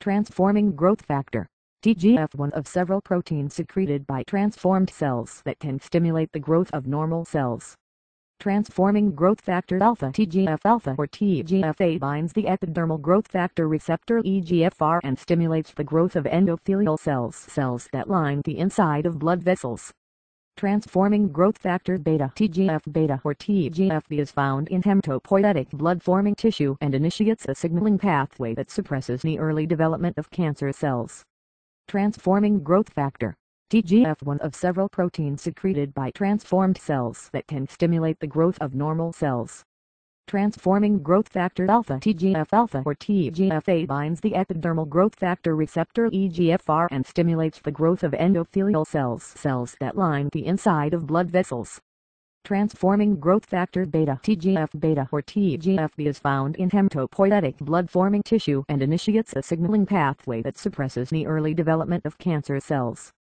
Transforming growth factor. TGF one of several proteins secreted by transformed cells that can stimulate the growth of normal cells. Transforming growth factor alpha TGF-alpha or TGF-A binds the epidermal growth factor receptor EGFR and stimulates the growth of endothelial cells cells that line the inside of blood vessels. Transforming growth factor beta TGF-beta or TGF-B is found in hematopoietic blood-forming tissue and initiates a signaling pathway that suppresses the early development of cancer cells. Transforming growth factor. TGF one of several proteins secreted by transformed cells that can stimulate the growth of normal cells. Transforming growth factor alpha TGF-alpha or TGF-A binds the epidermal growth factor receptor EGFR and stimulates the growth of endothelial cells cells that line the inside of blood vessels. Transforming growth factor beta TGF-beta or TGF-B is found in hematopoietic blood-forming tissue and initiates a signaling pathway that suppresses the early development of cancer cells.